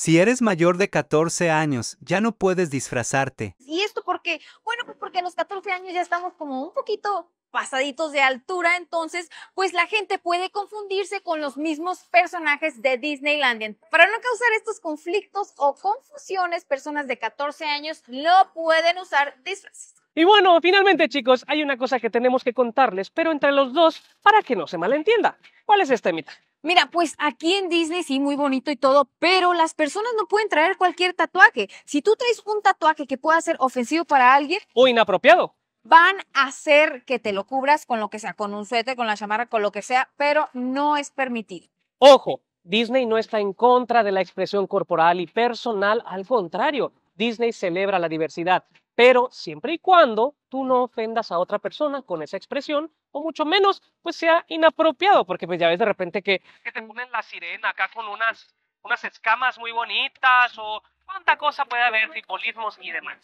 Si eres mayor de 14 años, ya no puedes disfrazarte. ¿Y esto por qué? Bueno, pues porque a los 14 años ya estamos como un poquito pasaditos de altura, entonces pues la gente puede confundirse con los mismos personajes de Disneylandia. Para no causar estos conflictos o confusiones, personas de 14 años no pueden usar disfraces. Y bueno, finalmente chicos, hay una cosa que tenemos que contarles, pero entre los dos, para que no se malentienda. ¿Cuál es este mito? Mira, pues aquí en Disney sí, muy bonito y todo, pero las personas no pueden traer cualquier tatuaje. Si tú traes un tatuaje que pueda ser ofensivo para alguien, O inapropiado. van a hacer que te lo cubras con lo que sea, con un suéter, con la chamarra, con lo que sea, pero no es permitido. Ojo, Disney no está en contra de la expresión corporal y personal, al contrario, Disney celebra la diversidad, pero siempre y cuando tú no ofendas a otra persona con esa expresión, o mucho menos, pues sea inapropiado, porque pues ya ves de repente que, que te ponen la sirena acá con unas, unas escamas muy bonitas, o cuánta cosa puede haber, simbolismos y demás.